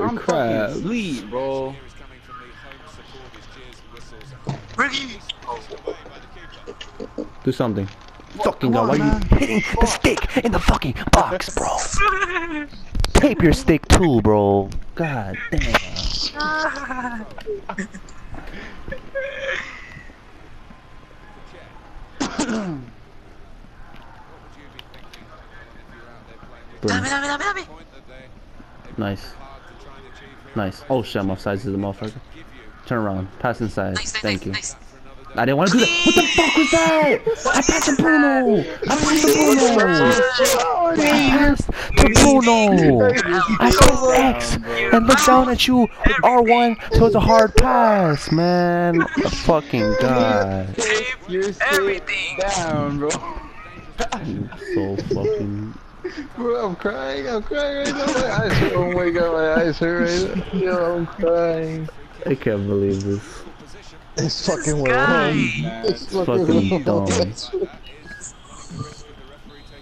I'm Crab. fucking sleep, bro. Ricky! Do something. Fucking come god, why on, you hitting the stick in the fucking box, bro? Tape your stick too, bro. God damn. Nice. Nice. Oh shit, I'm offside to the motherfucker. Turn around. Pass inside. Nice, nice, Thank nice, you. nice. I didn't want to do that. What the fuck was that? I passed to Bruno. I passed to Bruno. I passed to Bruno. I pressed X and looked down at you with R1, so it's a hard pass, man. Oh, fucking god. Tape You're everything! down, bro. So fucking. Bro, I'm crying. I'm crying right now. My eyes hurt. Oh my god, my eyes hurt right now. Yo, I'm crying. I can't believe this. It's fucking Guy! well. It's Fucking dumb.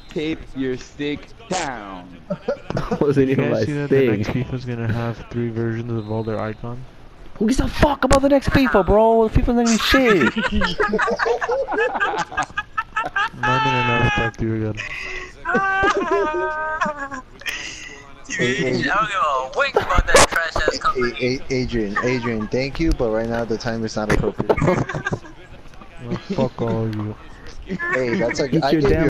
Tape your stick down. Wasn't even my guys see that the next thing. FIFA's gonna have three versions of all their icons? Who gives a fuck about the next FIFA, bro? FIFA's not gonna be shit. Not gonna enough talk to you again. I don't give a wink about that trash ass company. A- A- Adrian, Adrian, thank you, but right now the time is not appropriate. Well, fuck all of you. hey, that's a. Eat I your damn you